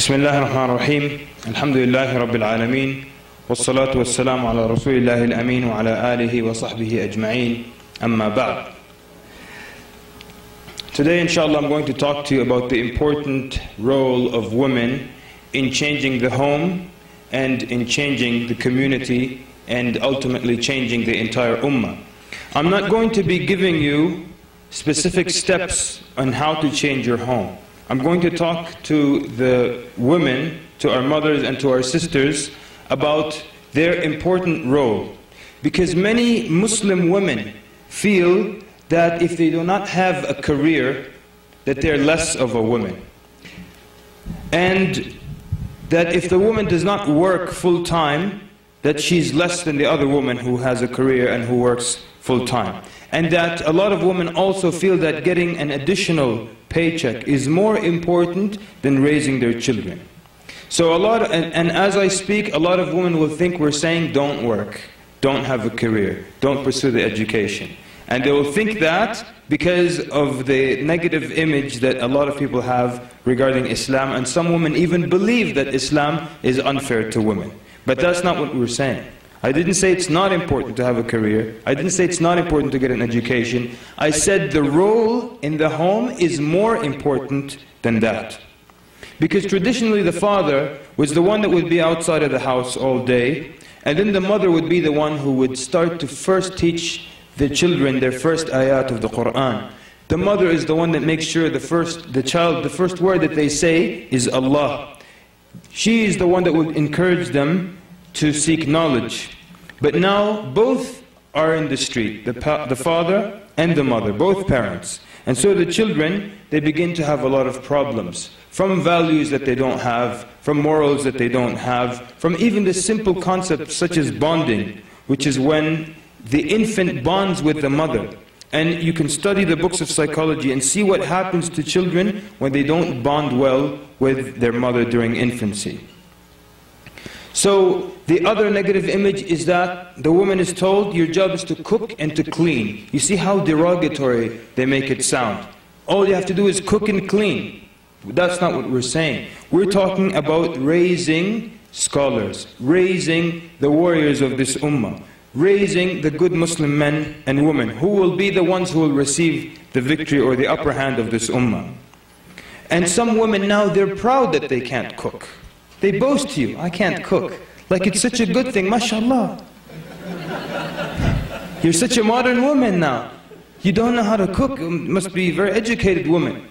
بسم الله الرحمن الرحيم الحمد لله رب العالمين والصلاة والسلام على رسول الله الأمين وعلى آله وصحبه أجمعين أما بعد Today inshallah I'm going to talk to you about the important role of women in changing the home and in changing the community and ultimately changing the entire ummah. I'm not going to be giving you specific steps on how to change your home. I'm going to talk to the women, to our mothers and to our sisters about their important role. Because many Muslim women feel that if they do not have a career, that they're less of a woman. And that if the woman does not work full time, that she's less than the other woman who has a career and who works full time. And that a lot of women also feel that getting an additional paycheck is more important than raising their children. So a lot, of, and, and as I speak, a lot of women will think we're saying don't work, don't have a career, don't pursue the education. And they will think that because of the negative image that a lot of people have regarding Islam, and some women even believe that Islam is unfair to women. But that's not what we're saying. I didn't say it's not important to have a career. I didn't say it's not important to get an education. I said the role in the home is more important than that. Because traditionally the father was the one that would be outside of the house all day, and then the mother would be the one who would start to first teach the children their first ayat of the Quran. The mother is the one that makes sure the first, the child, the first word that they say is Allah. She is the one that would encourage them to seek knowledge. But now both are in the street, the, the father and the mother, both parents. And so the children, they begin to have a lot of problems. From values that they don't have, from morals that they don't have, from even the simple concepts such as bonding, which is when the infant bonds with the mother. And you can study the books of psychology and see what happens to children when they don't bond well with their mother during infancy. So the other negative image is that the woman is told your job is to cook and to clean. You see how derogatory they make it sound. All you have to do is cook and clean. That's not what we're saying. We're talking about raising scholars, raising the warriors of this ummah, raising the good Muslim men and women who will be the ones who will receive the victory or the upper hand of this ummah. And some women now, they're proud that they can't cook. They boast to you, I can't cook. Like it's such a good thing, mashallah. You're such a modern woman now. You don't know how to cook, you must be a very educated woman.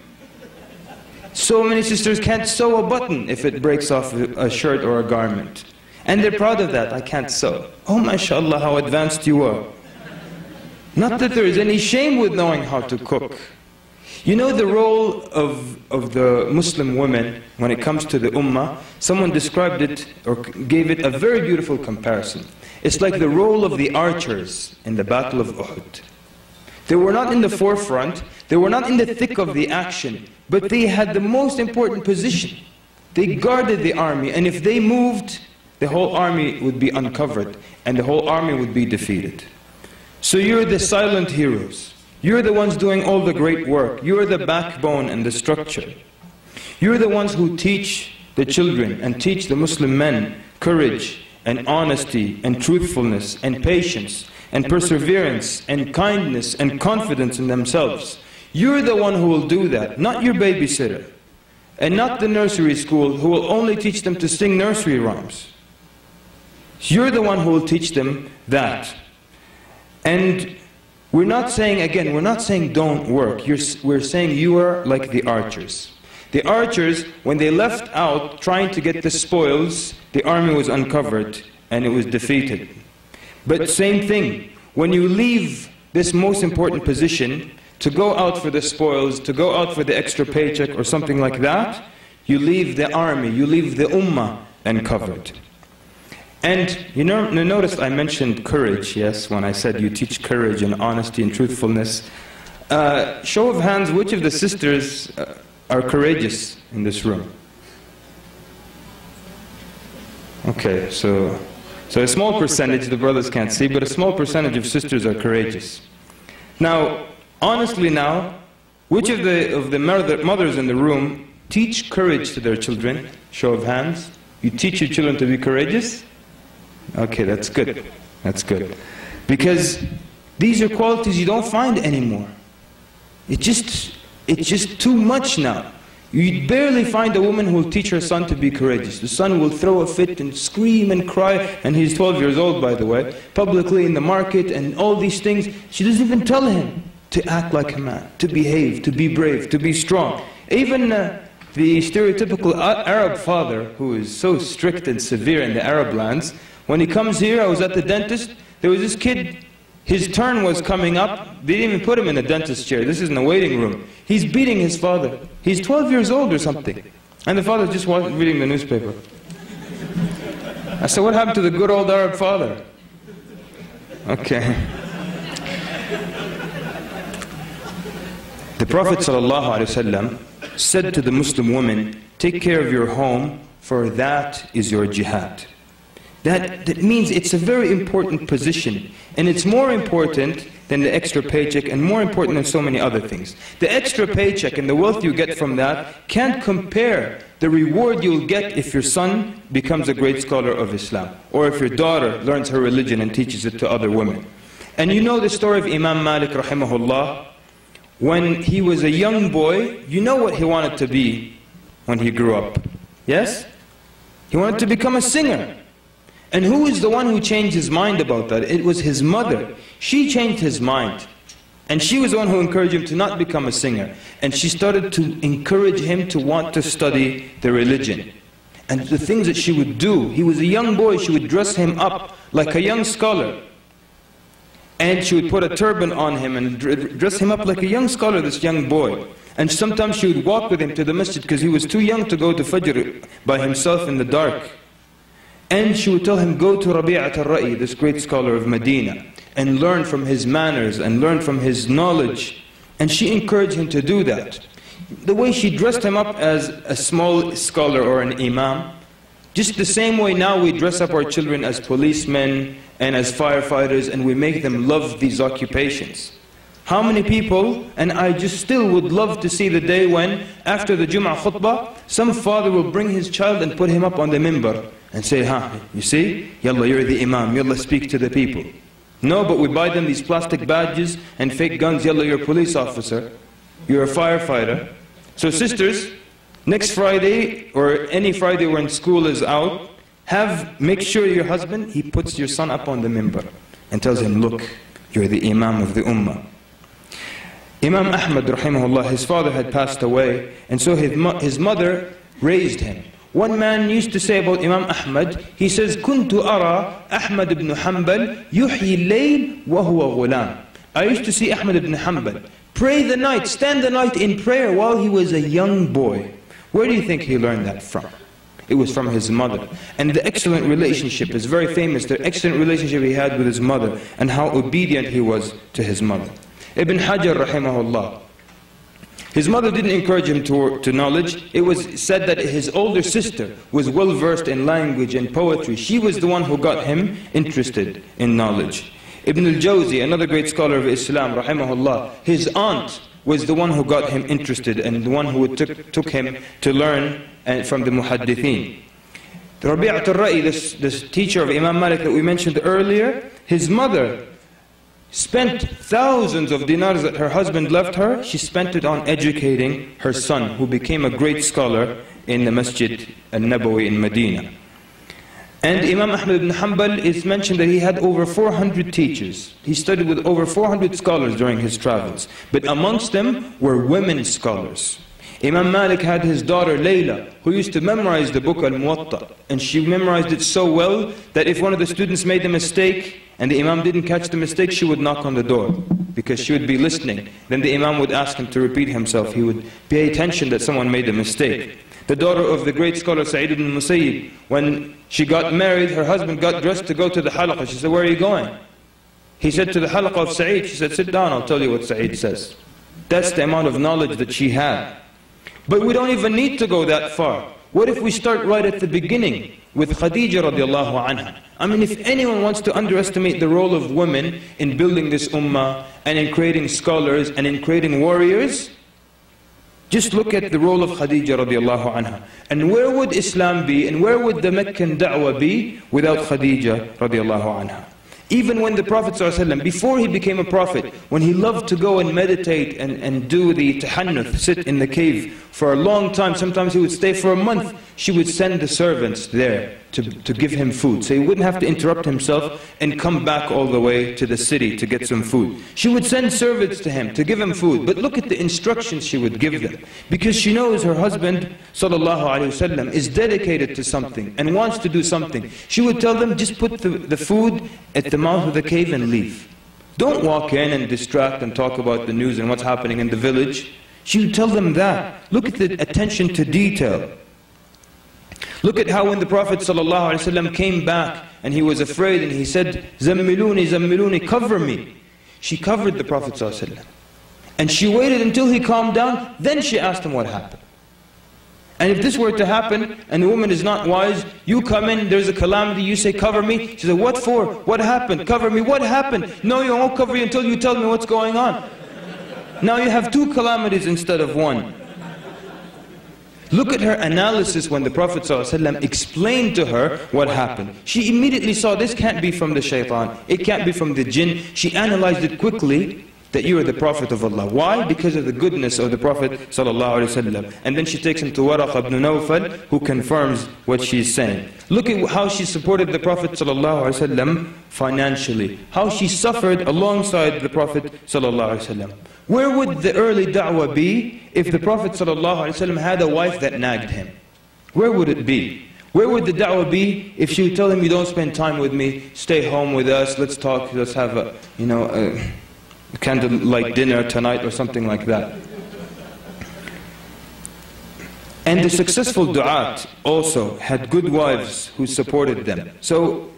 So many sisters can't sew a button if it breaks off a shirt or a garment. And they're proud of that, I can't sew. Oh mashallah, how advanced you are. Not that there is any shame with knowing how to cook. You know the role of, of the Muslim women when it comes to the ummah? Someone described it or gave it a very beautiful comparison. It's like the role of the archers in the Battle of Uhud. They were not in the forefront, they were not in the thick of the action, but they had the most important position. They guarded the army, and if they moved, the whole army would be uncovered, and the whole army would be defeated. So you're the silent heroes. You're the ones doing all the great work. You're the backbone and the structure. You're the ones who teach the children and teach the Muslim men courage and honesty and truthfulness and patience and perseverance and kindness and confidence in themselves. You're the one who will do that, not your babysitter. And not the nursery school who will only teach them to sing nursery rhymes. You're the one who will teach them that. And we're not saying, again, we're not saying don't work. You're, we're saying you are like the archers. The archers, when they left out trying to get the spoils, the army was uncovered and it was defeated. But same thing, when you leave this most important position to go out for the spoils, to go out for the extra paycheck or something like that, you leave the army, you leave the ummah uncovered. And you know, notice I mentioned courage, yes, when I said you teach courage and honesty and truthfulness. Uh, show of hands, which of the sisters uh, are courageous in this room? Okay, so, so a small percentage, the brothers can't see, but a small percentage of sisters are courageous. Now, honestly now, which of the, of the mothers in the room teach courage to their children? Show of hands. You teach your children to be courageous? Okay, that's good. That's good. Because these are qualities you don't find anymore. It just, it's just too much now. You'd barely find a woman who will teach her son to be courageous. The son will throw a fit and scream and cry, and he's 12 years old, by the way, publicly in the market and all these things. She doesn't even tell him to act like a man, to behave, to be brave, to be strong. Even uh, the stereotypical Arab father, who is so strict and severe in the Arab lands, when he comes here, I was at the dentist, there was this kid his turn was coming up. They didn't even put him in the dentist chair. This is in the waiting room. He's beating his father. He's 12 years old or something. And the father just wasn't reading the newspaper. I said, what happened to the good old Arab father? Okay. The Prophet ﷺ said to the Muslim woman, take care of your home, for that is your jihad. That, that means it's a very important position. And it's more important than the extra paycheck and more important than so many other things. The extra paycheck and the wealth you get from that can't compare the reward you'll get if your son becomes a great scholar of Islam. Or if your daughter learns her religion and teaches it to other women. And you know the story of Imam Malik rahimahullah. When he was a young boy, you know what he wanted to be when he grew up. Yes? He wanted to become a singer. And who is the one who changed his mind about that? It was his mother. She changed his mind. And she was the one who encouraged him to not become a singer. And she started to encourage him to want to study the religion. And the things that she would do, he was a young boy, she would dress him up like a young scholar. And she would put a turban on him and dress him up like a young scholar, this young boy. And sometimes she would walk with him to the masjid because he was too young to go to Fajr by himself in the dark. And she would tell him, go to Rabi'at al-Ra'i, this great scholar of Medina, and learn from his manners and learn from his knowledge. And she encouraged him to do that. The way she dressed him up as a small scholar or an imam, just the same way now we dress up our children as policemen and as firefighters and we make them love these occupations. How many people, and I just still would love to see the day when, after the Jum'ah khutbah, some father will bring his child and put him up on the minbar and say, huh, you see, yalla, you're the imam, yalla, speak to the people. No, but we buy them these plastic badges and fake guns, yalla, you're a police officer, you're a firefighter. So sisters, next Friday, or any Friday when school is out, have, make sure your husband, he puts your son up on the minbar and tells him, look, you're the imam of the ummah. Imam Ahmad, rahimahullah, his father had passed away, and so his, mo his mother raised him. One man used to say about Imam Ahmad, he says, كنت أرى أحمد بن حنبل يحيي الليل وهو غلام. I used to see Ahmad ibn Hanbal pray the night, stand the night in prayer while he was a young boy. Where do you think he learned that from? It was from his mother. And the excellent relationship is very famous, the excellent relationship he had with his mother and how obedient he was to his mother. Ibn Hajar rahimahullah, his mother didn't encourage him to, to knowledge. It was said that his older sister was well versed in language and poetry. She was the one who got him interested in knowledge. Ibn al-Jawzi, another great scholar of Islam, rahimahullah, his aunt was the one who got him interested and the one who took, took him to learn uh, from the muhaddithin. Rabi'at al-Ra'i, this, this teacher of Imam Malik that we mentioned earlier, his mother spent thousands of dinars that her husband left her, she spent it on educating her son, who became a great scholar in the Masjid al-Nabawi in Medina. And Imam Ahmad ibn Hanbal is mentioned that he had over 400 teachers. He studied with over 400 scholars during his travels. But amongst them were women scholars. Imam Malik had his daughter Layla, who used to memorize the book Al-Muwatta. And she memorized it so well that if one of the students made a mistake, and the Imam didn't catch the mistake, she would knock on the door because she would be listening. Then the Imam would ask him to repeat himself. He would pay attention that someone made a mistake. The daughter of the great scholar Sa'id ibn Musayyib, when she got married, her husband got dressed to go to the halaqah. She said, where are you going? He said to the halaqah of Sa'id, she said, sit down, I'll tell you what Sa'id says. That's the amount of knowledge that she had. But we don't even need to go that far. What if we start right at the beginning with Khadija radiallahu anha? I mean, if anyone wants to underestimate the role of women in building this ummah and in creating scholars and in creating warriors, Just look at the role of Khadija radiallahu anha. And where would Islam be and where would the Meccan da'wah be without Khadija radiallahu anha? Even when the Prophet ﷺ, before he became a prophet, when he loved to go and meditate and, and do the tahannuth, sit in the cave for a long time, sometimes he would stay for a month, she would send the servants there to, to give him food. So he wouldn't have to interrupt himself and come back all the way to the city to get some food. She would send servants to him to give him food. But look at the instructions she would give them. Because she knows her husband, sallallahu alayhi wasallam, is dedicated to something and wants to do something. She would tell them, just put the, the food at the mouth of the cave and leave. Don't walk in and distract and talk about the news and what's happening in the village. She would tell them that. Look at the attention to detail. Look at how when the Prophet ﷺ came back and he was afraid and he said, Zammiluni, Zammiluni, cover me. She covered the Prophet ﷺ. And she waited until he calmed down, then she asked him what happened. And if this were to happen, and the woman is not wise, you come in, there's a calamity, you say, cover me. She said, what for? What happened? Cover me. What happened? No, you won't cover you until you tell me what's going on. Now you have two calamities instead of one. Look at her analysis when the Prophet ﷺ explained to her what happened. She immediately saw this can't be from the shaitan, it can't be from the jinn. She analyzed it quickly that you are the Prophet of Allah. Why? Because of the goodness of the Prophet ﷺ. And then she takes him to Waraq ibn Nawfal who confirms what she's saying. Look at how she supported the Prophet ﷺ financially. How she suffered alongside the Prophet ﷺ. Where would the early da'wah be if the Prophet ﷺ had a wife that nagged him? Where would it be? Where would the da'wah be if she would tell him, you don't spend time with me, stay home with us, let's talk, let's have a, you know, a candlelight dinner tonight or something like that. And the successful du'at also had good wives who supported them. So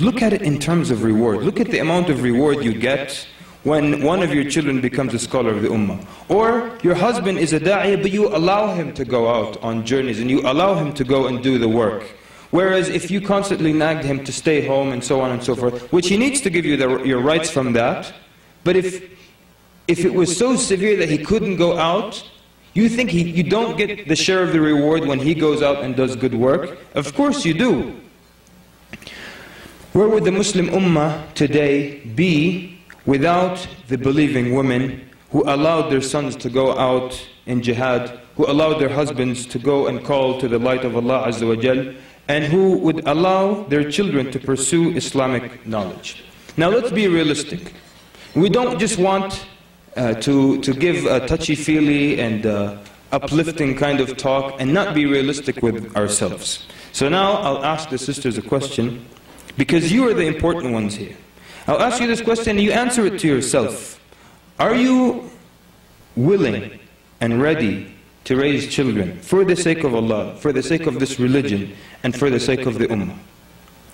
look at it in terms of reward. Look at the amount of reward you get when one of your children becomes a scholar of the ummah. Or your husband is a da'iyah, but you allow him to go out on journeys and you allow him to go and do the work. Whereas if you constantly nagged him to stay home and so on and so forth, which he needs to give you the, your rights from that, but if, if it was so severe that he couldn't go out, you think he, you don't get the share of the reward when he goes out and does good work? Of course you do. Where would the Muslim Ummah today be without the believing women who allowed their sons to go out in jihad, who allowed their husbands to go and call to the light of Allah Azza wa Jal, and who would allow their children to pursue Islamic knowledge. Now let's be realistic. We don't just want uh, to, to give a touchy-feely and uh, uplifting kind of talk and not be realistic with ourselves. So now I'll ask the sisters a question, because you are the important ones here. I'll ask you this question and you answer it to yourself. Are you willing and ready to raise children for the sake of Allah, for the sake of this religion, and for the sake of the Ummah?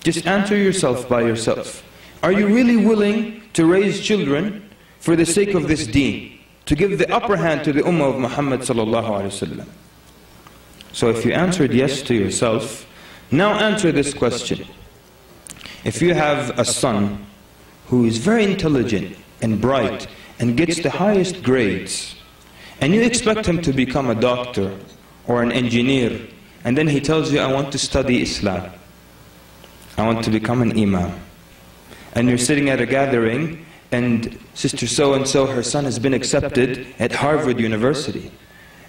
Just answer yourself by yourself. Are you really willing to raise children for the sake of this deen? To give the upper hand to the Ummah of Muhammad sallallahu alaihi wasallam? So if you answered yes to yourself, now answer this question. If you have a son who is very intelligent and bright and gets the highest grades, and you expect him to become a doctor or an engineer, and then he tells you, I want to study Islam. I want to become an imam. And you're sitting at a gathering, and Sister so-and-so, her son has been accepted at Harvard University.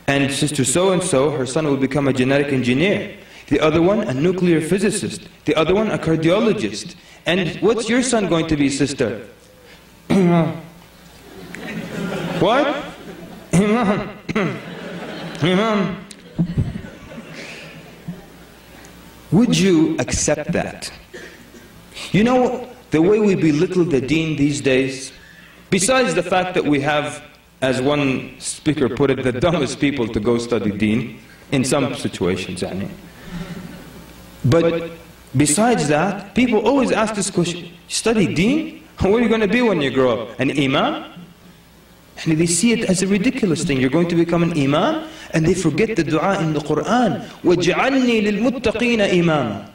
And Sister so-and-so, her son will become a genetic engineer. The other one, a nuclear physicist. The other one, a cardiologist. And what's your son going to be, sister? what? Imam. Imam. Would you accept that? You know, the way we belittle the deen these days, besides the fact that we have, as one speaker put it, the dumbest people to go study deen, in some situations, I mean. But Besides that, people always ask this question, study deen? What are you going to be when you grow up? An imam? And they see it as a ridiculous thing. You're going to become an imam? And they forget the dua in the Quran. وَاجْعَلْنِي لِلْمُتَّقِينَ إِمَامًا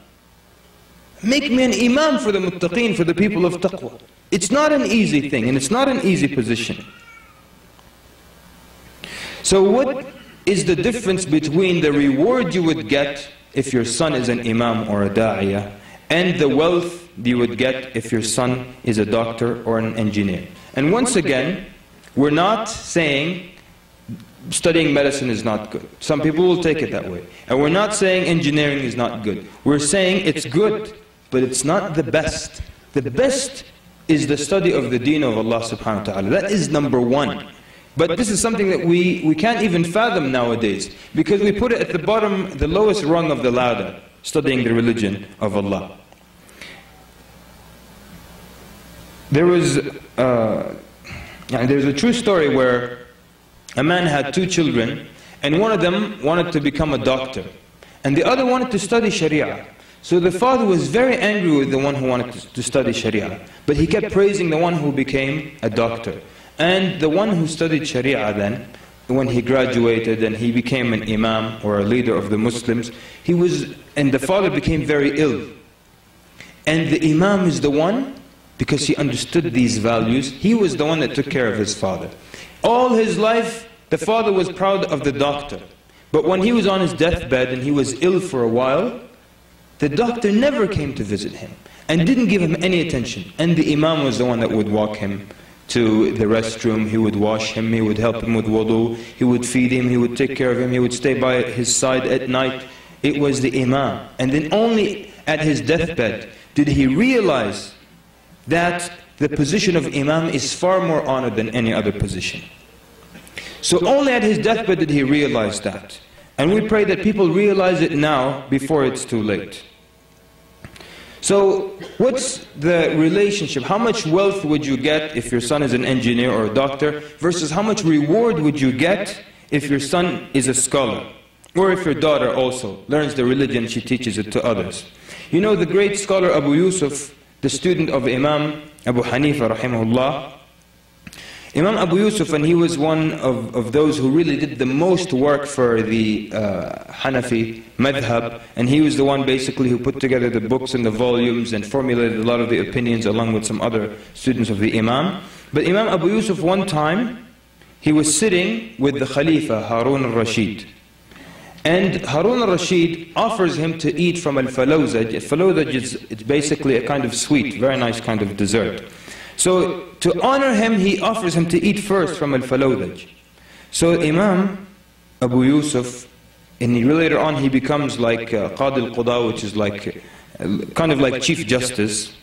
Make me an imam for the muttaqeen, for the people of taqwa. It's not an easy thing, and it's not an easy position. So what is the difference between the reward you would get if your son is an imam or a da'iyah and the wealth you would get if your son is a doctor or an engineer? And once again, we're not saying studying medicine is not good. Some people will take it that way. And we're not saying engineering is not good. We're saying it's good, but it's not the best. The best is the study of the deen of Allah subhanahu wa ta'ala. That is number one. But this is something that we, we can't even fathom nowadays because we put it at the bottom, the lowest rung of the ladder, studying the religion of Allah. There was, uh, there's a true story where a man had two children and one of them wanted to become a doctor and the other wanted to study Sharia. So the father was very angry with the one who wanted to, to study Sharia, but he kept praising the one who became a doctor. And the one who studied Sharia then, when he graduated and he became an imam or a leader of the Muslims, he was, and the father became very ill. And the imam is the one, because he understood these values, he was the one that took care of his father. All his life, the father was proud of the doctor. But when he was on his deathbed and he was ill for a while, the doctor never came to visit him and didn't give him any attention. And the imam was the one that would walk him to the restroom, he would wash him, he would help him with wudu, he would feed him, he would take care of him, he would stay by his side at night. It was the imam. And then only at his deathbed did he realize that the position of imam is far more honored than any other position. So only at his deathbed did he realize that. And we pray that people realize it now before it's too late. So, what's the relationship? How much wealth would you get if your son is an engineer or a doctor, versus how much reward would you get if your son is a scholar? Or if your daughter also learns the religion, she teaches it to others. You know, the great scholar Abu Yusuf, the student of Imam Abu Hanifa, rahimahullah, Imam Abu Yusuf, and he was one of, of those who really did the most work for the uh, Hanafi madhab, and he was the one basically who put together the books and the volumes and formulated a lot of the opinions along with some other students of the Imam. But Imam Abu Yusuf, one time, he was sitting with the Khalifa, Harun al-Rashid. And Harun al-Rashid offers him to eat from al-falawzaj. Falawzaj is it's basically a kind of sweet, very nice kind of dessert. So to honor him, he offers him to eat first from al-falawdaj. So Imam Abu Yusuf, and he, later on he becomes like uh, Qadi al-Quda, which is like, uh, kind of like Chief Justice.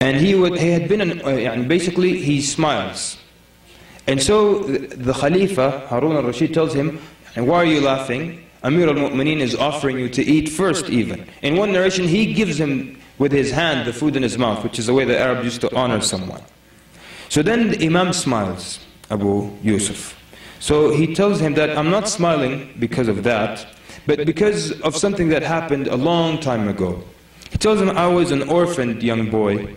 And he, would, he had been, an, uh, basically he smiles. And so the, the Khalifa, Harun al-Rashid tells him, and why are you laughing? Amir al-Mu'mineen is offering you to eat first even. In one narration, he gives him with his hand the food in his mouth, which is the way the Arab used to honor someone. So then the Imam smiles, Abu Yusuf. So he tells him that I'm not smiling because of that, but because of something that happened a long time ago. He tells him I was an orphaned young boy,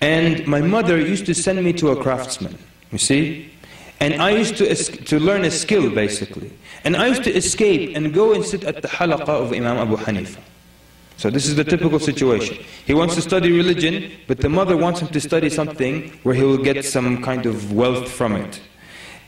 and my mother used to send me to a craftsman, you see? And I used to, to learn a skill, basically. And I used to escape and go and sit at the halaqah of Imam Abu Hanifa. So this is the typical situation. He wants to study religion, but the mother wants him to study something where he will get some kind of wealth from it.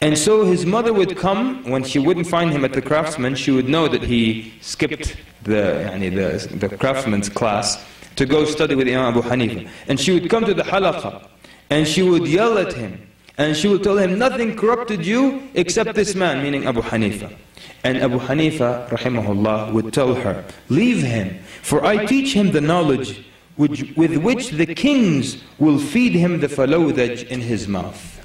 And so his mother would come, when she wouldn't find him at the craftsman, she would know that he skipped the, the, the craftsman's class to go study with Imam Abu Hanifa. And she would come to the halaqah, and she would yell at him, and she would tell him, nothing corrupted you except this man, meaning Abu Hanifa. And Abu Hanifa, rahimahullah, would tell her, Leave him, for I teach him the knowledge which, with which the kings will feed him the falawdaj in his mouth.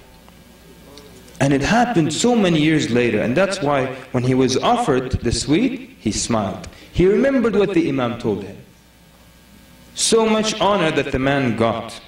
And it happened so many years later, and that's why when he was offered the sweet, he smiled. He remembered what the Imam told him. So much honor that the man got.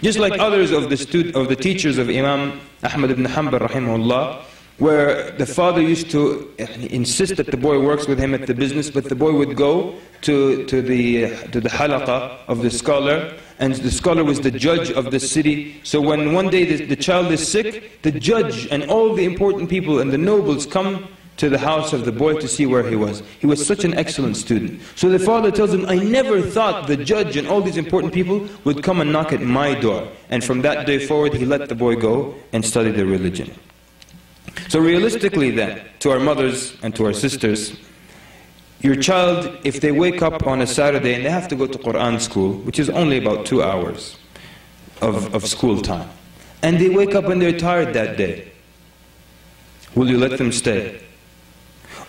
Just like others of the, of the teachers of Imam Ahmad ibn Hanbal, rahimahullah, where the father used to insist that the boy works with him at the business, but the boy would go to, to, the, uh, to the halaqah of the scholar, and the scholar was the judge of the city. So when one day the, the child is sick, the judge and all the important people and the nobles come to the house of the boy to see where he was. He was such an excellent student. So the father tells him, I never thought the judge and all these important people would come and knock at my door. And from that day forward, he let the boy go and study the religion. So realistically then, to our mothers and to our sisters, your child, if they wake up on a Saturday and they have to go to Quran school, which is only about two hours of, of school time, and they wake up and they're tired that day, will you let them stay?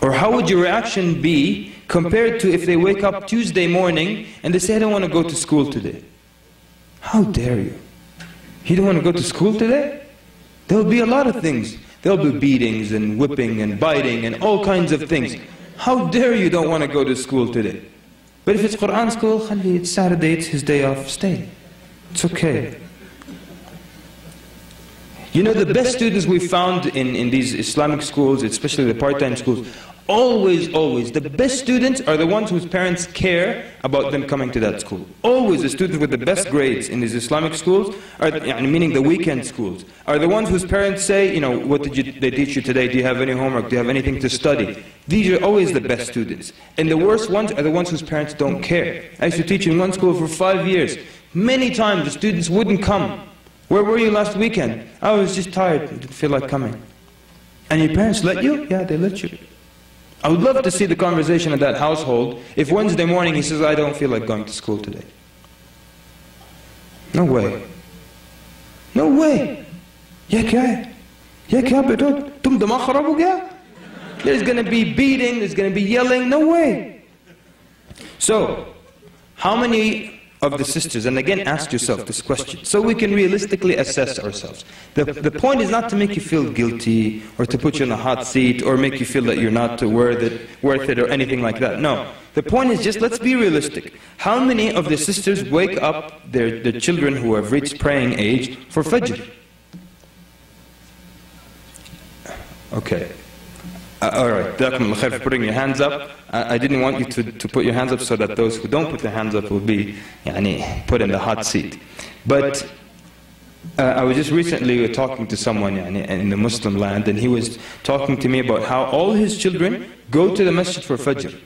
Or how would your reaction be compared to if they wake up Tuesday morning and they say, I don't want to go to school today? How dare you? You don't want to go to school today? There will be a lot of things. There will be beatings and whipping and biting and all kinds of things. How dare you don't want to go to school today? But if it's Quran school, it's Saturday, it's his day off, stay. It's okay. You know, the best students we found in, in these Islamic schools, especially the part-time schools, always, always, the best students are the ones whose parents care about them coming to that school. Always the students with the best grades in these Islamic schools, are, meaning the weekend schools, are the ones whose parents say, you know, what did you, they teach you today? Do you have any homework? Do you have anything to study? These are always the best students. And the worst ones are the ones whose parents don't care. I used to teach in one school for five years. Many times the students wouldn't come. Where were you last weekend? I was just tired, didn't feel like coming. And your parents let you? Yeah, they let you. I would love to see the conversation in that household if Wednesday morning he says, I don't feel like going to school today. No way. No way. Yeah? Yeah, There's going to be beating, there's going to be yelling. No way. So, how many of the sisters. And again, ask yourself this question so we can realistically assess ourselves. The, the point is not to make you feel guilty or to put you in a hot seat or make you feel that you're not worth it, worth it or anything like that. No. The point is just let's be realistic. How many of the sisters wake up their, their children who have reached praying age for Fajr? Okay. Uh, all right, Jazakumullah for putting your hands up. I, I, didn't want you to, to put your hands up so that those who don't put their hands up will be put in the hot seat. But uh, I was just recently talking to someone in the Muslim land, and he was talking to me about how all his children go to the masjid for Fajr.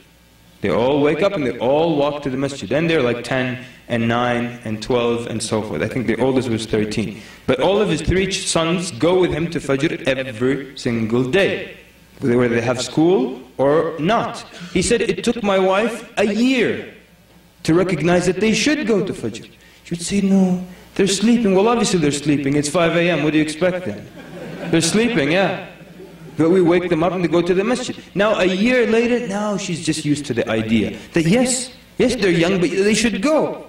They all wake up and they all walk to the masjid. And they're like 10 and 9 and 12 and so forth. I think the oldest was 13. But all of his three sons go with him to Fajr every single day whether they have school or not. He said, it took my wife a year to recognize that they should go to Fajr. She would say, no, they're sleeping. Well, obviously they're sleeping. It's 5 a.m. What do you expect then? They're sleeping, yeah. But we wake them up and they go to the masjid. Now, a year later, now she's just used to the idea that yes, yes, they're young, but they should go.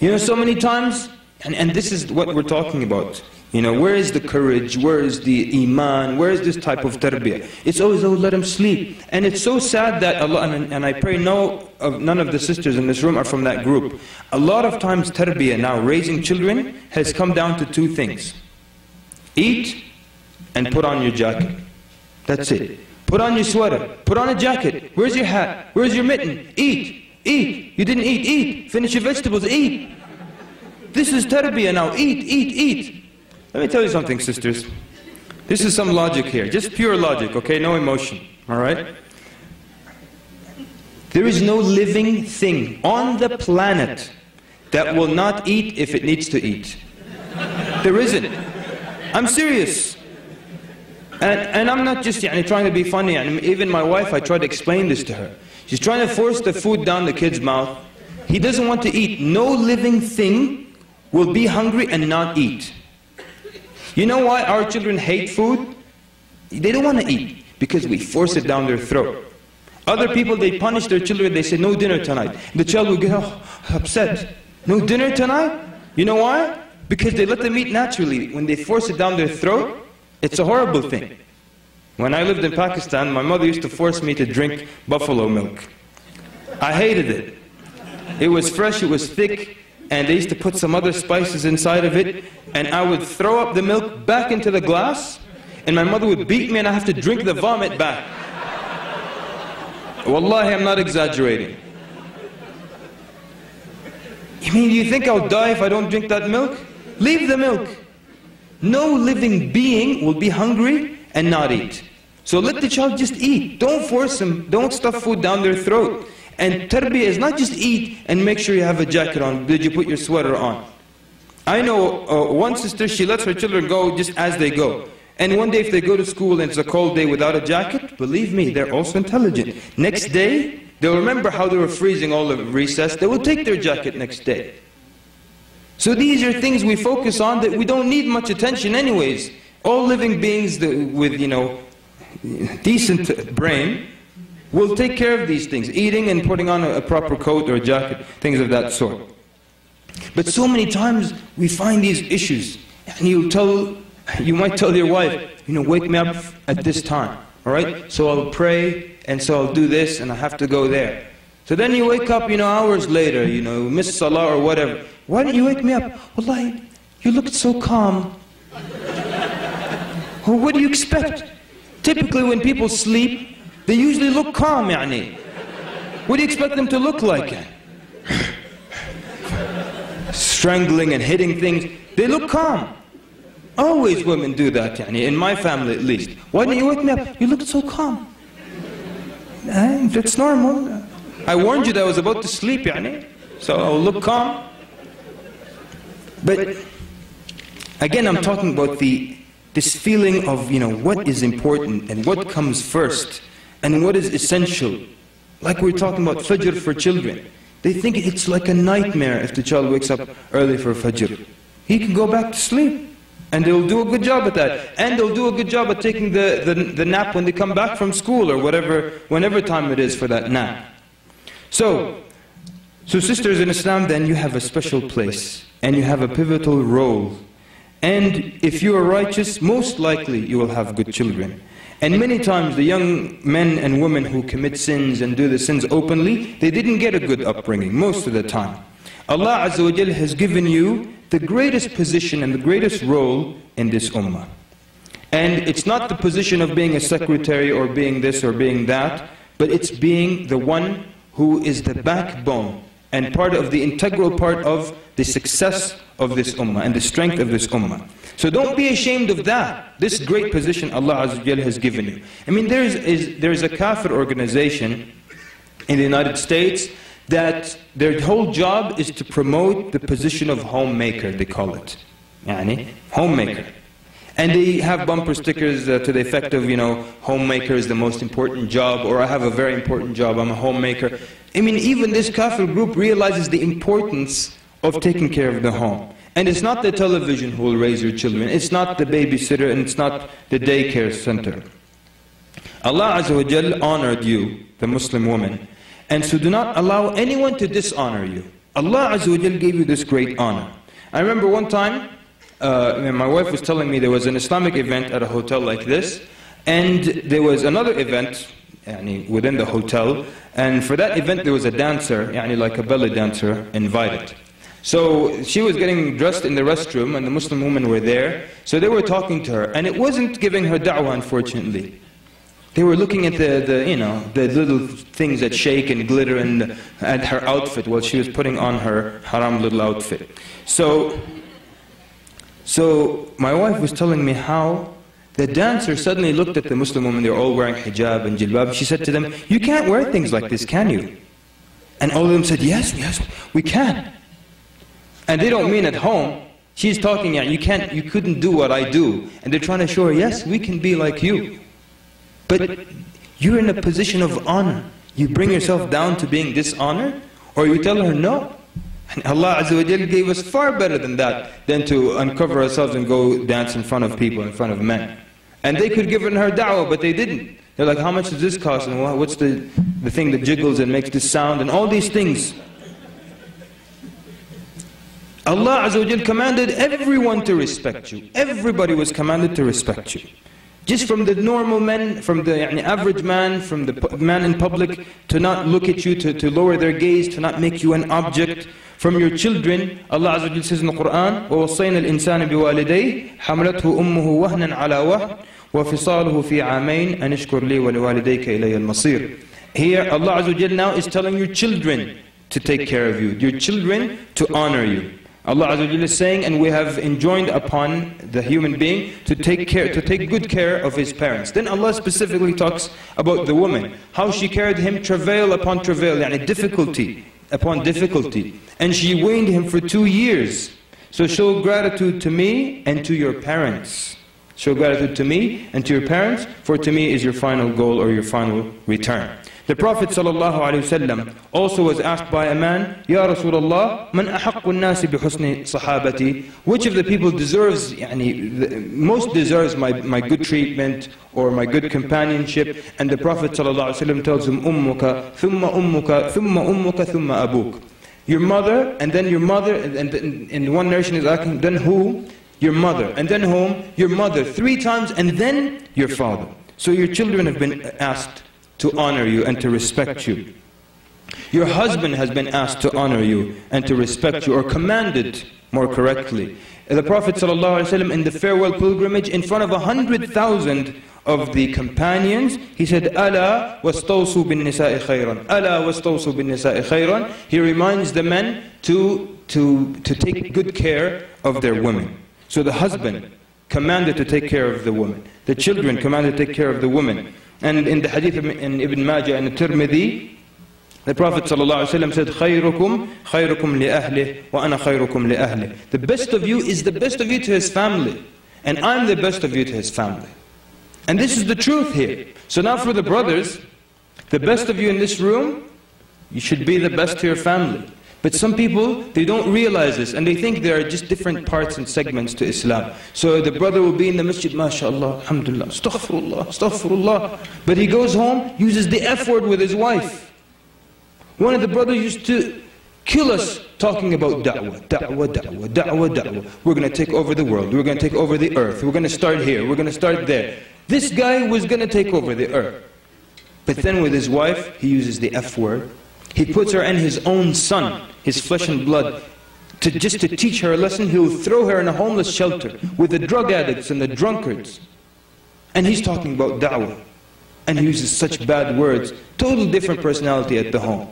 You know, so many times, and, and this is what we're talking about. You know, where is the courage? Where is the iman? Where is this type of tarbiyah? It's always, oh, let him sleep. And it's so sad that Allah, and, and I pray no, of, none of the sisters in this room are from that group. A lot of times tarbiyah, now raising children, has come down to two things. Eat and put on your jacket. That's it. Put on your sweater. Put on a jacket. Where's your hat? Where's your mitten? Eat. Eat. You didn't eat. Eat. Finish your vegetables. Eat. This is tarbiyah now. Eat, eat, eat. Let me tell you something, sisters. This is some logic here, just pure logic, okay? No emotion, all right? There is no living thing on the planet that will not eat if it needs to eat. There isn't. I'm serious. And, and I'm not just trying to be funny. And even my wife, I try to explain this to her. She's trying to force the food down the kid's mouth. He doesn't want to eat. No living thing will be hungry and not eat. You know why our children hate food? They don't want to eat because we force it down their throat. Other people, they punish their children, they say, no dinner tonight. The child will get upset. No dinner tonight? You know why? Because they let them eat naturally. When they force it down their throat, it's a horrible thing. When I lived in Pakistan, my mother used to force me to drink buffalo milk. I hated it. It was fresh, it was thick, and they used to put some other spices inside of it, and I would throw up the milk back into the glass, and my mother would beat me and I have to drink the vomit back. Wallahi, I'm not exaggerating. You mean, you think I'll die if I don't drink that milk? Leave the milk. No living being will be hungry and not eat. So let the child just eat. Don't force them. Don't stuff food down their throat. And tarbiyah is not just eat and make sure you have a jacket on. Did you put your sweater on? I know uh, one sister, she lets her children go just as they go. And one day if they go to school and it's a cold day without a jacket, believe me, they're also intelligent. Next day, they'll remember how they were freezing all of recess. They will take their jacket next day. So these are things we focus on that we don't need much attention anyways. All living beings with, you know, decent brain will take care of these things. Eating and putting on a, proper coat or jacket, things of that sort. But so many times we find these issues. And you tell you might tell your wife, you know, wake me up at this time, all right? So I'll pray, and so I'll do this, and I have to go there. So then you wake up, you know, hours later, you know, miss salah or whatever. Why didn't you wake me up? Wallahi, you looked so calm. well, what do you expect? Typically when people sleep, they usually look calm, yani. What do you expect them to look like? Strangling and hitting things. They look calm. Always women do that, yani, in my family at least. Why didn't you wake me up? You looked so calm. Eh, that's normal. I warned you that I was about to sleep, yani, so I'll look calm. But again, I'm talking about the this feeling of, you know, what is important and what comes first and what is essential. Like we we're talking about Fajr for children. They think it's like a nightmare if the child wakes up early for Fajr. He can go back to sleep. And they'll do a good job at that. And they'll do a good job at taking the, the, the nap when they come back from school or whatever, whenever time it is for that nap. So, so sisters in Islam, then you have a special place and you have a pivotal role. And if you are righteous, most likely you will have good children. And many times the young men and women who commit sins and do the sins openly, they didn't get a good upbringing most of the time. Allah Azza wa has given you the greatest position and the greatest role in this ummah. And it's not the position of being a secretary or being this or being that, but it's being the one who is the backbone and part of the integral part of the success of this ummah and the strength of this ummah. So don't be ashamed of that, this great position Allah Azza has given you. I mean, there is, is, there is a kafir organization in the United States that their whole job is to promote the position of homemaker, they call it. Yani, homemaker. And they have bumper stickers uh, to the effect of, you know, homemaker is the most important job, or I have a very important job, I'm a homemaker. I mean, even this kafir group realizes the importance of taking care of the home. And it's not the television who will raise your children, it's not the babysitter, and it's not the daycare center. Allah Azza wa Jal honored you, the Muslim woman, and so do not allow anyone to dishonor you. Allah Azza wa gave you this great honor. I remember one time, uh, my wife was telling me there was an Islamic event at a hotel like this, and there was another event yani, within the hotel, and for that event there was a dancer, yani, like a belly dancer, invited. So she was getting dressed in the restroom, and the Muslim women were there, so they were talking to her, and it wasn't giving her da'wah, unfortunately. They were looking at the, the, you know, the little things that shake and glitter and at her outfit while she was putting on her haram little outfit. So, so my wife was telling me how the dancer suddenly looked at the Muslim women, they're all wearing hijab and jilbab. She said to them, you can't wear things like this, can you? And all of them said, yes, yes, we can. And they don't mean at home. She's talking, you can't, you couldn't do what I do. And they're trying to show her, yes, we can be like you. But you're in a position of honor. You bring yourself down to being dishonored, or you tell her no. And Allah Azza wa gave us far better than that, than to uncover ourselves and go dance in front of people, in front of men. And they could give her da'wah, but they didn't. They're like, how much does this cost? And what's the, the thing that jiggles and makes this sound? And all these things. Allah Azza wa commanded everyone to respect you. Everybody was commanded to respect you Just from the normal men, from the yani, average man, from the man in public, to not look at you, to, to lower their gaze, to not make you an object. From your children, Allah Azza wa says in the Quran, وَوَصَّيْنَا الْإِنسَانَ بِوَالِدَيْهِ حَمْلَتْهُ أُمُّهُ وَهْنًا عَلَى وَهْنٍ وَفِصَالُهُ فِي عَامَيْنِ أَنِ اشْكُرْ لِي وَلِوَالِدَيْكَ إِلَيَّ الْمَصِيرِ Here, Allah Azza wa now is telling your children to take care of you, your children to honor you. Allah Azza is saying, and we have enjoined upon the human being to take care, to take good care of his parents. Then Allah specifically talks about the woman, how she carried him travail upon travail, yani difficulty upon difficulty. And she weaned him for two years. So show gratitude to me and to your parents. Show gratitude to me and to your parents, for to me is your final goal or your final return. The Prophet ﷺ also was asked by a man, Ya Rasulullah, man ahaqqu nasi bihusni sahabati? Which of the people deserves, the, most deserves my, my good treatment or my good companionship? And the Prophet ﷺ tells him, ummuka, thumma ummuka, thumma ummuka, thumma abuk. Your mother, and then your mother, and in one narration is asking, then who? Your mother, and then whom? Your mother, three times, and then your father. So your children have been asked to honor you and to respect you. Your husband has been asked to honor you and to respect you, or commanded more correctly. The Prophet ﷺ in the farewell pilgrimage, in front of a hundred thousand of the companions, he said, "Ala wastawsu bin nisa'i khayran. Ala wastawsu bin nisa'i khayran." He reminds the men to to to take good care of their women. So the husband commanded to take care of the woman. The children commanded to take care of the woman. And in the hadith in Ibn Majah and Tirmidhi, the Prophet ﷺ said, خَيْرُكُمْ خَيْرُكُمْ لِأَهْلِهِ وَأَنَا خَيْرُكُمْ لِأَهْلِهِ The best of you is the best of you to his family. And I'm the best of you to his family. And this is the truth here. So now for the brothers, the best of you in this room, you should be the best to your family. But some people, they don't realize this and they think there are just different parts and segments to Islam. So the brother will be in the masjid, mashallah, alhamdulillah, astaghfirullah, astaghfirullah. But he goes home, uses the F word with his wife. One of the brothers used to kill us talking about da'wah, da'wah, da'wah, da'wah, da'wah. We're going to take over the world, we're going to take over the earth, we're going to start here, we're going to start there. This guy was going to take over the earth. But then with his wife, he uses the F word. He puts her and his own son, his flesh and blood, to just to teach her a lesson. He'll throw her in a homeless shelter with the drug addicts and the drunkards. And he's talking about da'wah. And he uses such bad words. Total different personality at the home.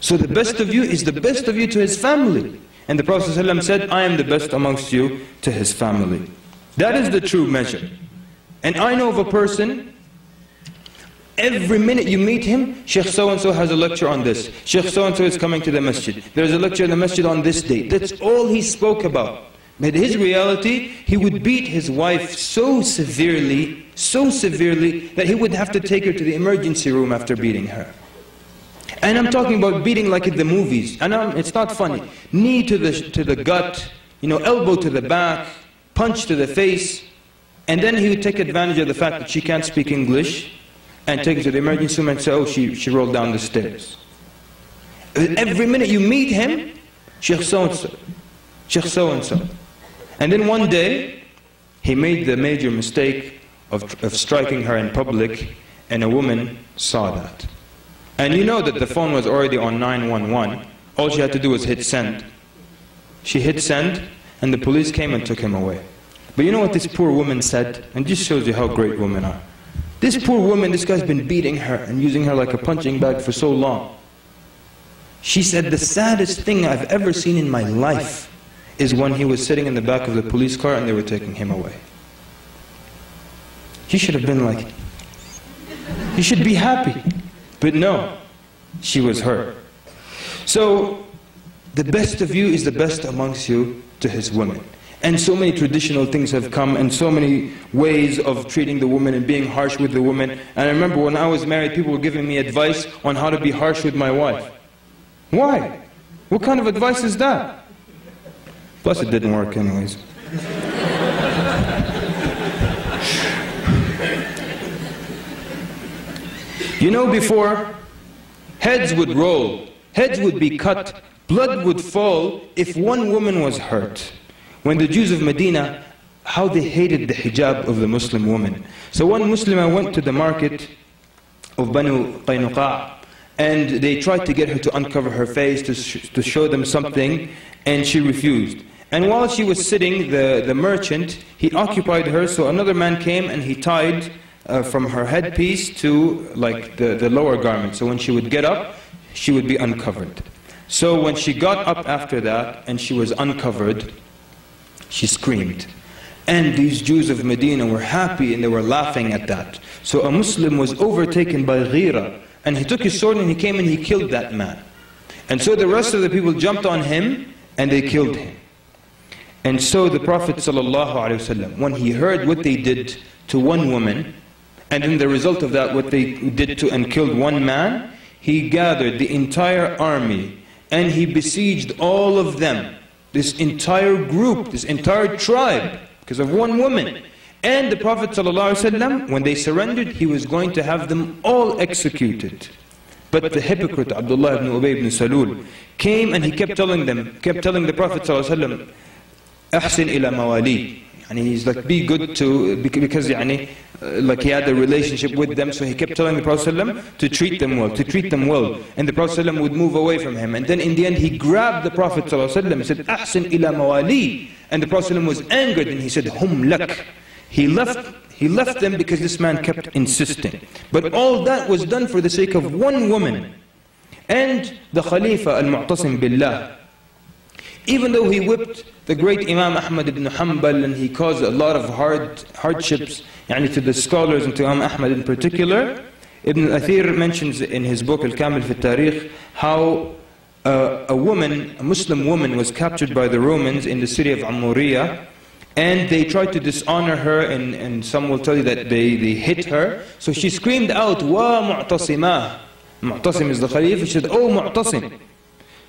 So the best of you is the best of you to his family. And the Prophet ﷺ said, I am the best amongst you to his family. That is the true measure. And I know of a person Every minute you meet him, Sheikh so-and-so has a lecture on this. Sheikh so-and-so is coming to the masjid. There's a lecture in the masjid on this date. That's all he spoke about. But his reality, he would beat his wife so severely, so severely, that he would have to take her to the emergency room after beating her. And I'm talking about beating like in the movies. And I'm, it's not funny. Knee to the, to the gut, you know, elbow to the back, punch to the face. And then he would take advantage of the fact that she can't speak English and take her to the emergency room and say, oh, she, she rolled down the stairs. Every minute you meet him, Sheikh so-and-so, Sheikh so-and-so. And then one day, he made the major mistake of, of striking her in public, and a woman saw that. And you know that the phone was already on 911. All she had to do was hit send. She hit send, and the police came and took him away. But you know what this poor woman said? And this shows you how great women are. This poor woman, this guy's been beating her and using her like a punching bag for so long. She said, the saddest thing I've ever seen in my life is when he was sitting in the back of the police car and they were taking him away. He should have been like, he should be happy. But no, she was hurt. So, the best of you is the best amongst you to his women. And so many traditional things have come and so many ways of treating the woman and being harsh with the woman. And I remember when I was married, people were giving me advice on how to be harsh with my wife. Why? What kind of advice is that? Plus it didn't work anyways. you know before, heads would roll, heads would be cut, blood would fall if one woman was hurt. When the Jews of Medina, how they hated the hijab of the Muslim woman. So one Muslim went to the market of Banu Qaynuqa and they tried to get her to uncover her face to, sh to show them something and she refused. And while she was sitting, the, the merchant, he occupied her, so another man came and he tied uh, from her headpiece to like the, the lower garment. So when she would get up, she would be uncovered. So when she got up after that and she was uncovered, she screamed. And these Jews of Medina were happy and they were laughing at that. So a Muslim was overtaken by ghira. And he took his sword and he came and he killed that man. And so the rest of the people jumped on him and they killed him. And so the Prophet ﷺ, when he heard what they did to one woman, and in the result of that, what they did to and killed one man, he gathered the entire army and he besieged all of them, this entire group, this entire tribe, because of one woman. And the Prophet ﷺ, when they surrendered, he was going to have them all executed. But the hypocrite Abdullah ibn Ubay ibn Salul came and he kept telling them, kept telling the Prophet ﷺ, أحسن إلى موالي and he's like be good to because يعني, uh, like he had a relationship with them so he kept telling the Prophet ﷺ to treat them well to treat them well and the Prophet ﷺ would move away from him and then in the end he grabbed the Prophet ﷺ and said أحسن إلى موالي and the Prophet ﷺ was angered and he said hum lak he left he left them because this man kept insisting but all that was done for the sake of one woman and the Khalifa al-Mu'tasim billah even though he whipped the great Imam Ahmad ibn Hanbal, and he caused a lot of hard, hardships يعني to the scholars and to Imam Ahmad in particular. Ibn Athir mentions in his book Al-Kamil fi Tarikh how uh, a woman, a Muslim woman, was captured by the Romans in the city of Amoria, and they tried to dishonor her, and, and some will tell you that they, they hit her. So she screamed out, Wa Mu'tasimah. Mu'tasim is the Khalif. She said, Oh Mu'tasim.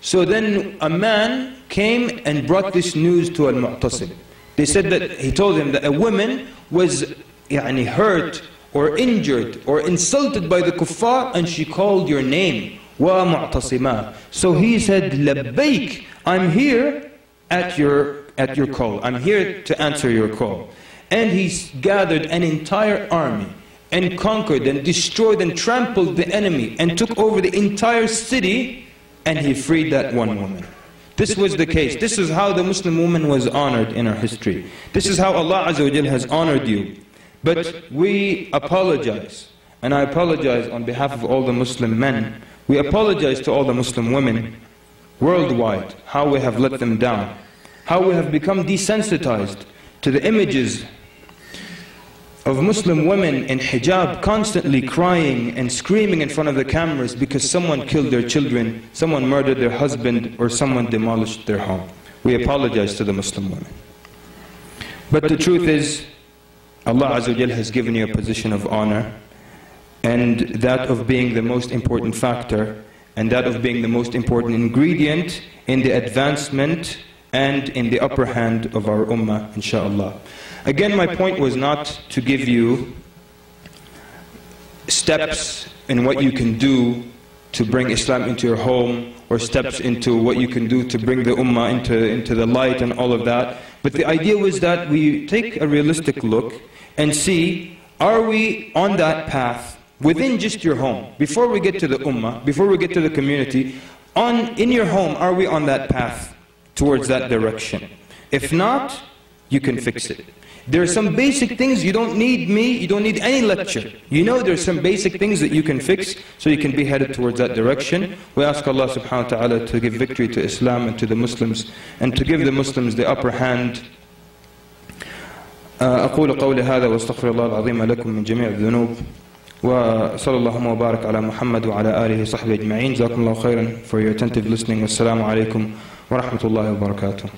So then a man came and brought this news to Al-Mu'tasim. They said that, he told him that a woman was يعني, hurt or injured or insulted by the kuffar and she called your name. Wa mu'tasima. So he said, Labbaik, I'm here at your, at your call. I'm here to answer your call. And he gathered an entire army and conquered and destroyed and trampled the enemy and took over the entire city and he freed that one woman. This was the case. This is how the Muslim woman was honored in our history. This is how Allah has honored you. But we apologize, and I apologize on behalf of all the Muslim men. We apologize to all the Muslim women worldwide, how we have let them down, how we have become desensitized to the images of Muslim women in hijab constantly crying and screaming in front of the cameras because someone killed their children, someone murdered their husband, or someone demolished their home. We apologize to the Muslim women. But the truth is, Allah Azza has given you a position of honor, and that of being the most important factor, and that of being the most important ingredient in the advancement and in the upper hand of our ummah, inshaAllah. Again, my point was not to give you steps in what you can do to bring Islam into your home or steps into what you can do to bring the ummah into, into the light and all of that. But the idea was that we take a realistic look and see, are we on that path within just your home? Before we get to the ummah, before we get to the community, on, in your home, are we on that path towards that direction? If not, you can fix it. There are some basic things you don't need me, you don't need any lecture. You know there are some basic things that you can fix so you can be headed towards that direction. We ask Allah subhanahu wa ta'ala to give victory to Islam and to the Muslims and to give the Muslims the upper hand. أقول قولي هذا واستغفر الله العظيم لكم من جميع الذنوب وصلى اللهم وبارك على محمد وعلى آله وصحبه أجمعين جزاكم الله خيرا for your attentive listening والسلام عليكم ورحمة الله وبركاته.